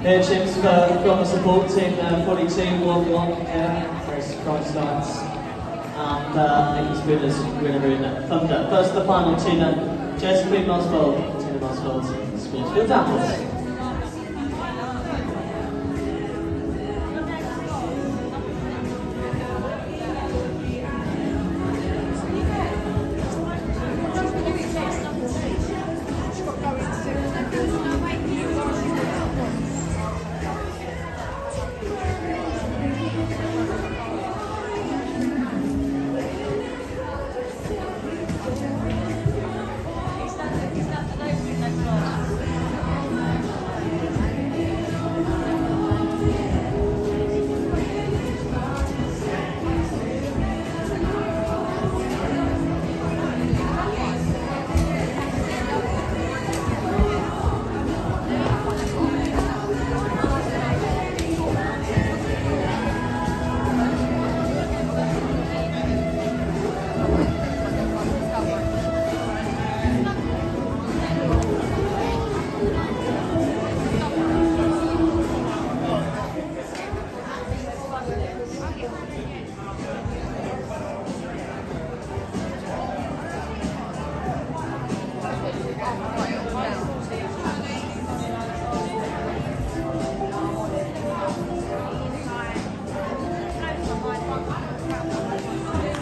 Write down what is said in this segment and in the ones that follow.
Here, Chips, uh, the support team, uh, 42 1 1, uh, Chris Kronsteins, and uh, Nicholas Winners, winner in Thunder. First, the final Tina, Josephine Mosvold, Tina Mosvold, Sportsfield Apples. Yeah. 98.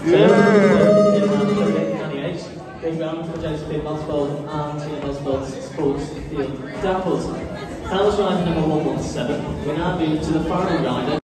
Big round for Josephine Mosvold and Tina Mosvold's Sports Field ride number 117. We now move to the final rider.